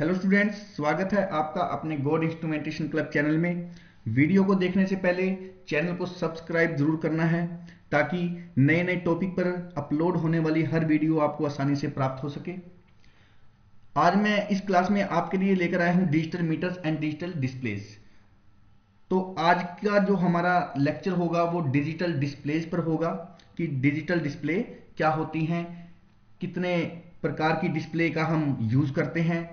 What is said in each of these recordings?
Hello students, स्वागत है आपका अपने गॉड इंस्ट्रूमेंटेशन क्लब चैनल में। वीडियो को देखने से पहले चैनल को सब्सक्राइब ज़रूर करना है, ताकि नए नए टॉपिक पर अपलोड होने वाली हर वीडियो आपको आसानी से प्राप्त हो सके। आज मैं इस क्लास में आपके लिए लेकर आया हूँ digital meters and digital displays तो आज का जो हमारा लेक्चर होगा, वो डिजिटल डिस्प्लेस पर होगा, कि डिजिटल डिस्प्ले क्या होती हैं, कितने प्रकार की डिस्प्ले का हम यूज़ करते हैं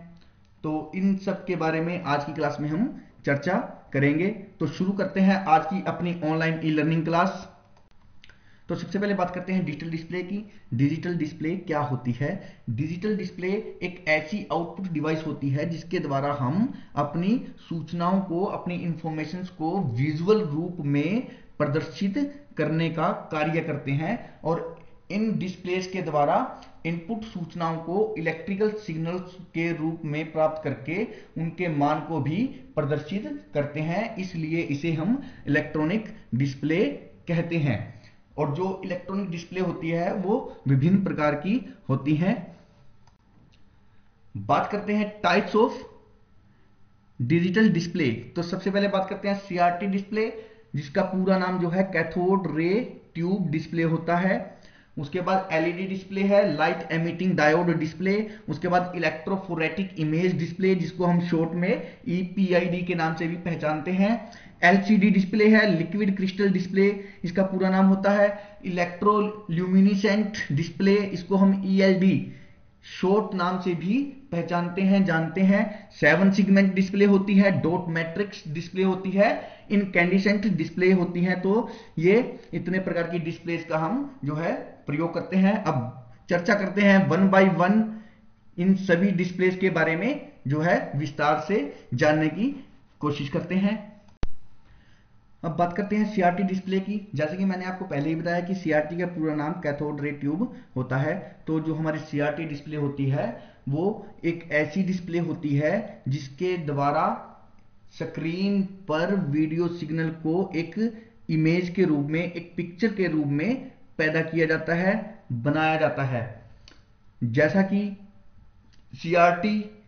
तो इन सब के बारे में आज की क्लास में हम चर्चा करेंगे। तो शुरू करते हैं आज की अपनी ऑनलाइन ई लर्निंग क्लास तो सबसे पहले बात करते हैं डिजिटल डिस्प्ले की। डिजिटल डिस्प्ले क्या होती है? डिजिटल डिस्प्ले एक ऐसी आउटपुट डिवाइस होती है जिसके द्वारा हम अपनी सूचनाओं को, अपनी इंफॉर्मेशन को विजुअल रूप में प्रदर्शित करने का कार्य करते हैं। और इन डिस्प्लेस के द्वारा इनपुट सूचनाओं को इलेक्ट्रिकल सिग्नल्स के रूप में प्राप्त करके उनके मान को भी प्रदर्शित करते हैं। इसलिए इसे हम इलेक्ट्रॉनिक डिस्प्ले कहते हैं। और जो इलेक्ट्रॉनिक डिस्प्ले होती है, वो विभिन्न प्रकार की होती हैं। बात करते हैं टाइप्स ऑफ़ डिजिटल डिस्प्ले तो सबसे पहले बात करते हैं सीआरटी डिस्प्ले जिसका पूरा नाम जो है कैथोड रे ट्यूब डिस्प्ले होता है। उसके बाद एलईडी डिस्प्ले है लाइट एमिटिंग डायोड डिस्प्ले उसके बाद इलेक्ट्रोफोरेटिक इमेज डिस्प्ले जिसको हम शॉर्ट में ईपीआईडी के नाम से भी पहचानते हैं। एलसीडी डिस्प्ले है लिक्विड क्रिस्टल डिस्प्ले इसका पूरा नाम होता है। इलेक्ट्रोल्यूमिनिसेंट डिस्प्ले इसको हम ईएलडी शॉर्ट नाम से भी पहचानते हैं, जानते हैं। सेवन सिगमेंट डिस्प्ले होती है डॉट मैट्रिक्स डिस्प्ले होती है इनकैंडिसेंट डिस्प्ले होती है। तो ये इतने प्रकार की डिस्प्लेस का हम जो है प्रयोग करते हैं। अब चर्चा करते हैं वन बाई वन इन सभी डिस्प्लेस के बारे में जो है विस्तार से जानने की कोशिश करते हैं। अब बात करते हैं सीआरटी डिस्प्ले की। जैसे कि मैंने आपको पहले ही बताया कि सीआरटी का पूरा नाम कैथोड रे ट्यूब होता है। तो जो हमारी सीआरटी डिस्प्ले होती है, वो एक ऐसी डिस्प्ले होती है जिसके द्वारा स्क्रीन पर वीडियो सिग्नल को एक इमेज के रूप में, एक पिक्चर के रूप में पैदा किया जाता है, बनाया जाता है। जैसा कि सीआरटी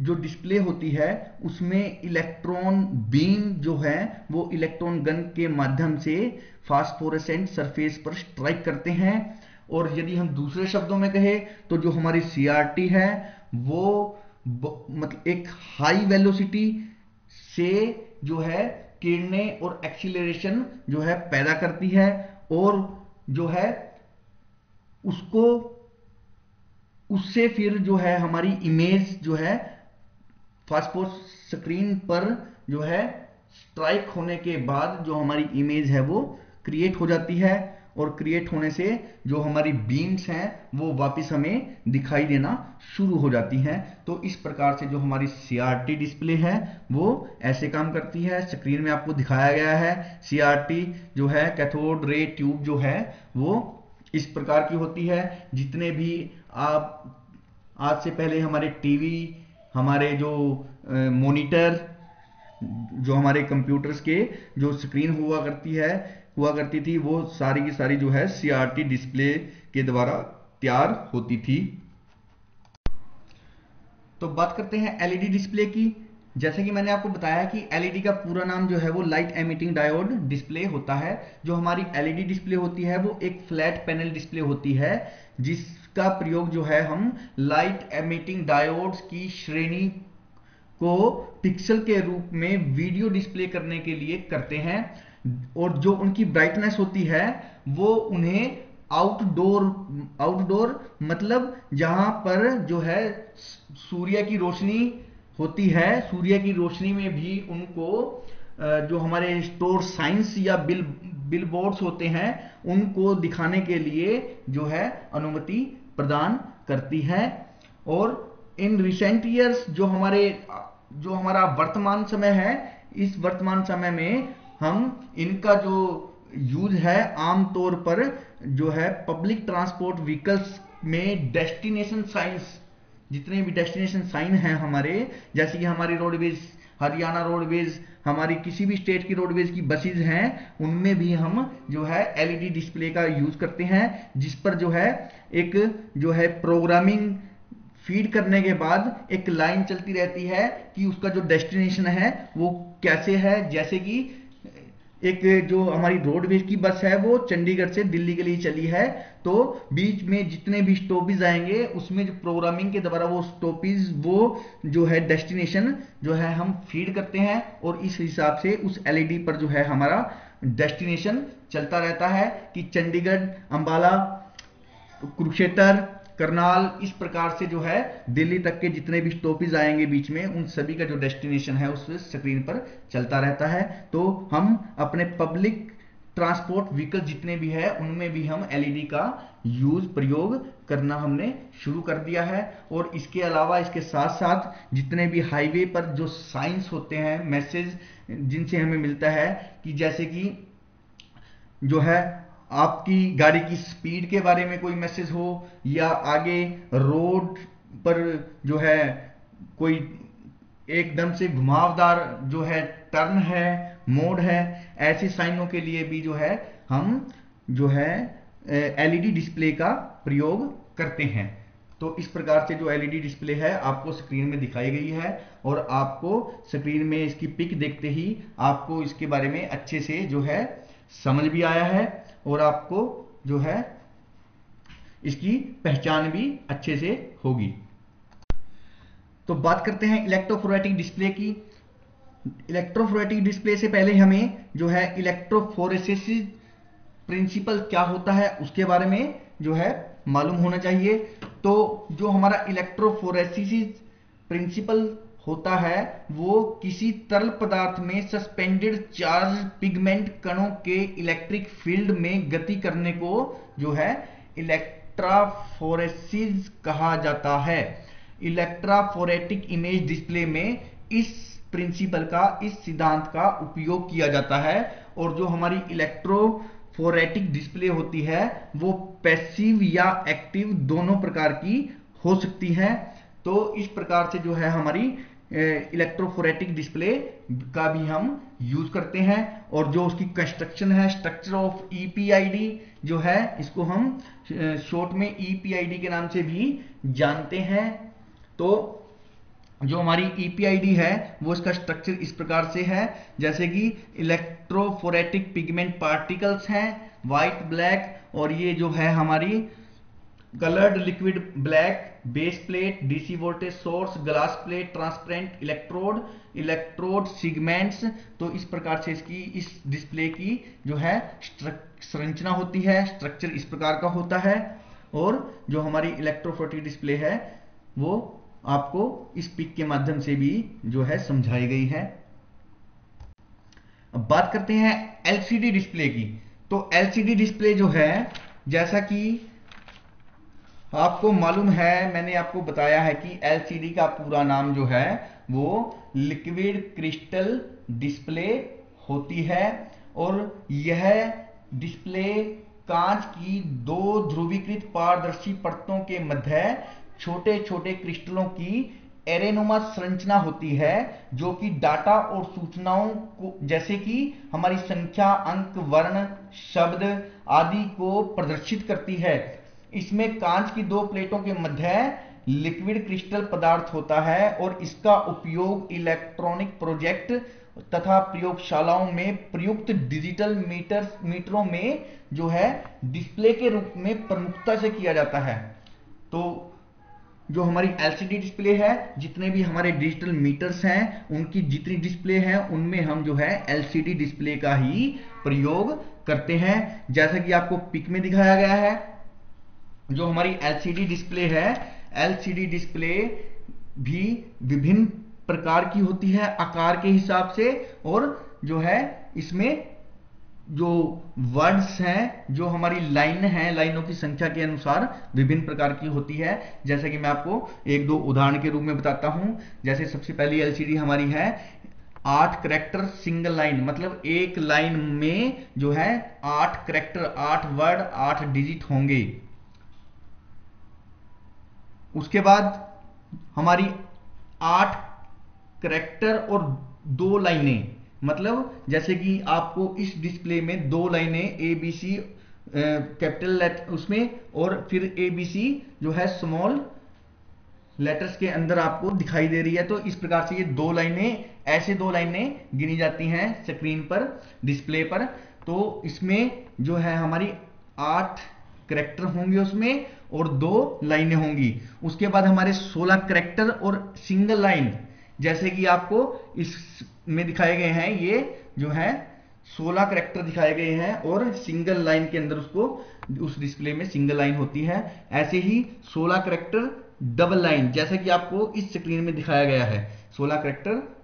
जो डिस्प्ले होती है, उसमें इलेक्ट्रॉन बीम जो है, वो इलेक्ट्रॉन गन के माध्यम से फास्फोरेसेंट सरफेस पर स्ट्राइक करते हैं। और यदि हम दूसरे शब्दों में कहें तो जो हमारी सीआरटी है, वो मतलब एक हाई वेलोसिटी से जो है, किरणें और एक्सीलरेशन जो है, पैदा करती है। और जो है, उसको, उससे फिर जो है हमारी इमेज जो है फास्टपोर्ट स्क्रीन पर जो है स्ट्राइक होने के बाद जो हमारी इमेज है वो क्रिएट हो जाती है। और क्रिएट होने से जो हमारी बीम्स हैं, वो वापस हमें दिखाई देना शुरू हो जाती हैं। तो इस प्रकार से जो हमारी सीआरटी डिस्प्ले है, वो ऐसे काम करती है। स्क्रीन में आपको दिखाया गया है सीआरटी जो है कैथोड रे ट्यूब जो है, वो इस प्रकार की होती है। जितने भी आप, आज से पहले हमारे टीवी हमारे जो मॉनिटर जो हमारे कंप्यूटर्स के जो स्क्रीन हुआ करती है हुआ करती थी, वो सारी की सारी जो है सीआरटी डिस्प्ले के द्वारा तैयार होती थी। तो बात करते हैं एलईडी डिस्प्ले की। जैसे कि मैंने आपको बताया कि एलईडी का पूरा नाम जो है वो लाइट एमिटिंग डायोड डिस्प्ले होता है। जो हमारी एलईडी डिस्प्ले होती है, वो एक फ्लैट पैनल डिस्प्ले होती है, जिसका प्रयोग जो है हम लाइट एमिटिंग डायोड्स की श्रेणी को पिक्सल के रूप में वीडियो डिस्प्ले करने के लिए करते हैं। और जो उनकी ब्राइटनेस होती है, वो उन्हें आउटडोर आउटडोर मतलब जहाँ पर जो है सूर्य की रोशनी होती है, सूर्य की रोशनी में भी उनको जो हमारे स्टोर साइंस या बिल बिल बोर्ड्स होते हैं, उनको दिखाने के लिए जो है अनुमति प्रदान करती है। और इन रिसेंट ईयर्स जो हमारे, जो हमारा वर्तमान समय है, इस वर्तमान समय में हम इनका जो यूज़ है आमतौर पर जो है पब्लिक ट्रांसपोर्ट व्हीकल्स में डेस्टिनेशन साइंस जितने भी डेस्टिनेशन साइन हैं हमारे, जैसे कि हमारी रोडवेज़ हरियाणा रोडवेज़ हमारी किसी भी स्टेट की रोडवेज़ की बसेज हैं, उनमें भी हम जो है एलईडी डिस्प्ले का यूज़ करते हैं, जिस पर जो है एक जो है प्रोग्रामिंग फ़ीड करने के बाद एक लाइन चलती रहती है कि उसका जो डेस्टिनेशन है वो कैसे है, जैसे कि एक जो हमारी रोडवेज़ की बस है, वो चंडीगढ़ से दिल्ली के लिए चली है। तो बीच में जितने भी स्टॉपेज आएँगे, उसमें जो प्रोग्रामिंग के द्वारा वो स्टॉपेज वो जो है डेस्टिनेशन जो है हम फ़ीड करते हैं और इस हिसाब से उस एलईडी पर जो है हमारा डेस्टिनेशन चलता रहता है कि चंडीगढ़, अंबाला, कुरुक्षेत्र करनाल इस प्रकार से जो है, दिल्ली तक के जितने भी स्टॉपेज आएँगे बीच में, उन सभी का जो डेस्टिनेशन है उस स्क्रीन पर चलता रहता है। तो हम अपने पब्लिक ट्रांसपोर्ट व्हीकल जितने भी है, उनमें भी हम एलईडी का यूज़ प्रयोग करना हमने शुरू कर दिया है। और इसके अलावा इसके साथ साथ जितने भी हाईवे पर जो साइंस होते हैं मैसेज जिनसे हमें मिलता है कि जैसे कि जो है आपकी गाड़ी की स्पीड के बारे में कोई मैसेज हो या आगे रोड पर जो है कोई एकदम से घुमावदार जो है टर्न है, मोड है, ऐसे साइनों के लिए भी जो है हम जो है एलईडी डिस्प्ले का प्रयोग करते हैं। तो इस प्रकार से जो एलईडी डिस्प्ले है आपको स्क्रीन में दिखाई गई है और आपको स्क्रीन में इसकी पिक देखते ही आपको इसके बारे में अच्छे से जो है समझ भी आया है। और आपको जो है, इसकी पहचान भी अच्छे से होगी। तो बात करते हैं इलेक्ट्रोफोरेटिक डिस्प्ले की। इलेक्ट्रोफोरेटिक डिस्प्ले से पहले हमें जो है इलेक्ट्रोफोरेसिस प्रिंसिपल क्या होता है, उसके बारे में जो है मालूम होना चाहिए। तो जो हमारा इलेक्ट्रोफोरेसिस प्रिंसिपल होता है, वो किसी तरल पदार्थ में सस्पेंडेड चार्ज पिगमेंट कणों के इलेक्ट्रिक फ़ील्ड में गति करने को जो है इलेक्ट्राफोरेसिस कहा जाता है। इलेक्ट्राफोरेटिक इमेज डिस्प्ले में इस प्रिंसिपल का, इस सिद्धांत का उपयोग किया जाता है और जो हमारी इलेक्ट्रोफोरेटिक डिस्प्ले होती है, वो पैसिव या एक्टिव दोनों प्रकार की हो सकती है। तो इस प्रकार से जो है हमारी इलेक्ट्रोफोरेटिक डिस्प्ले का भी हम यूज़ करते हैं और जो उसकी कंस्ट्रक्शन है स्ट्रक्चर ऑफ़ ईपीआईडी जो है, इसको हम शॉर्ट में ईपीआईडी के नाम से भी जानते हैं। तो जो हमारी ईपीआईडी है, वो इसका स्ट्रक्चर इस प्रकार से है, जैसे कि इलेक्ट्रोफोरेटिक पिगमेंट पार्टिकल्स हैं व्हाइट ब्लैक और ये जो है हमारी coloured liquid black base plate, DC voltage source, glass plate, transparent electrode electrode segments. तो इस प्रकार से इसकी, इस डिस्प्ले की जो है संरचना होती है, स्ट्रक्चर इस प्रकार का होता है। और जो हमारी इलेक्ट्रोफोटिक डिस्प्ले है, वो आपको इस पिक के माध्यम से भी जो है समझाई गई है। अब बात करते हैं एलसीडी डिस्प्ले की। तो एलसीडी डिस्प्ले जो है, जैसा कि आपको मालूम है, मैंने आपको बताया है कि एलसीडी का पूरा नाम जो है, वो लिक्विड क्रिस्टल डिस्प्ले होती है और यह डिस्प्ले कांच की दो ध्रुवीकृत पारदर्शी परतों के मध्य छोटे छोटे क्रिस्टलों की एरेनुमा संरचना होती है, जो कि डाटा और सूचनाओं को, जैसे कि हमारी संख्या, अंक, वर्ण, शब्द आदि को प्रदर्शित करती है। इसमें कांच की दो प्लेटों के मध्य लिक्विड क्रिस्टल पदार्थ होता है और इसका उपयोग इलेक्ट्रॉनिक प्रोजेक्ट तथा प्रयोगशालाओं में प्रयुक्त डिजिटल मीटर मीटरों में जो है, डिस्प्ले के रूप में प्रमुखता से किया जाता है। तो जो हमारी एलसीडी डिस्प्ले है, जितने भी हमारे डिजिटल मीटर्स हैं, उनकी जितनी डिस्प्ले है, उनमें हम जो है एलसीडी डिस्प्ले का ही प्रयोग करते हैं। जैसा कि आपको पिक में दिखाया गया है जो हमारी एलसीडी डिस्प्ले है एलसीडी डिस्प्ले भी विभिन्न प्रकार की होती है, आकार के हिसाब से, और जो है इसमें जो वर्ड्स हैं, जो हमारी लाइन है, लाइनों की संख्या के अनुसार विभिन्न प्रकार की होती है। जैसे कि मैं आपको एक दो उदाहरण के रूप में बताता हूँ। जैसे सबसे पहली एलसीडी हमारी है, आठ करेक्टर सिंगल लाइन मतलब एक लाइन में जो है आठ करेक्टर आठ वर्ड आठ डिजिट होंगे। उसके बाद हमारी आठ करेक्टर और दो लाइनें मतलब जैसे कि आपको इस डिस्प्ले में दो लाइनें A B C capital letter उसमें और फिर ए बी सी जो है स्मॉल लेटर्स के अंदर आपको दिखाई दे रही है। तो इस प्रकार से ये दो लाइनें, ऐसे दो लाइनें गिनी जाती हैं स्क्रीन पर डिस्प्ले पर। तो इसमें जो है हमारी आठ करेक्टर होंगे उसमें और दो लाइनें होंगी। उसके बाद हमारे 16 करेक्टर और सिंगल लाइन जैसे कि आपको इस में दिखाए गए हैं, ये जो है 16 करेक्टर दिखाए गए हैं और सिंगल लाइन के अंदर उसको, उस डिस्प्ले में सिंगल लाइन होती है। ऐसे ही 16 करेक्टर डबल लाइन जैसे कि आपको इस स्क्रीन में दिखाया गया है। 16 करेक्टर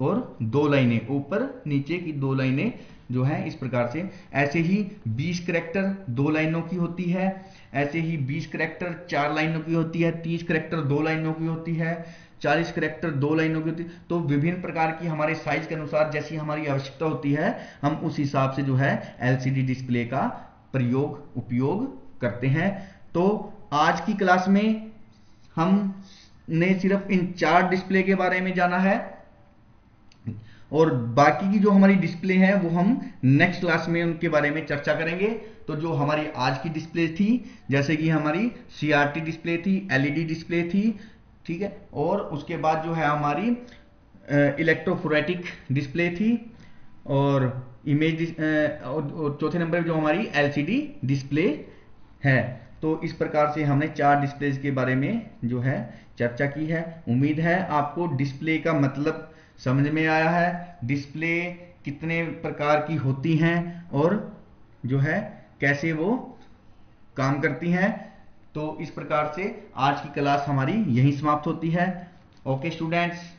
और दो लाइनें, ऊपर नीचे की दो लाइनें जो है इस प्रकार से। ऐसे ही 20 करेक्टर दो लाइनों की होती है। ऐसे ही 20 करेक्टर चार लाइनों की होती है 30 करेक्टर दो लाइनों की होती है 40 करेक्टर दो लाइनों की होती है। तो विभिन्न प्रकार की हमारे साइज़ के अनुसार जैसी हमारी आवश्यकता होती है, हम उस हिसाब से जो है एलसीडी डिस्प्ले का प्रयोग, उपयोग करते हैं। तो आज की क्लास में हम ने सिर्फ़ इन चार डिस्प्ले के बारे में जाना है। और बाकी की जो हमारी डिस्प्ले है, वो हम नेक्स्ट क्लास में उनके बारे में चर्चा करेंगे। तो जो हमारी आज की डिस्प्ले थी, जैसे कि हमारी सीआरटी डिस्प्ले थी एलईडी डिस्प्ले थी, ठीक है? और उसके बाद जो है हमारी इलेक्ट्रोफोरेटिक डिस्प्ले थी, और इमेज और चौथे नंबर जो हमारी एलसीडी डिस्प्ले है। तो इस प्रकार से हमने चार डिस्प्लेज के बारे में जो है चर्चा की है। उम्मीद है आपको डिस्प्ले का मतलब समझ में आया है? डिस्प्ले कितने प्रकार की होती हैं और जो है, कैसे वो काम करती हैं? तो इस प्रकार से आज की क्लास हमारी यहीं समाप्त होती है। Okay students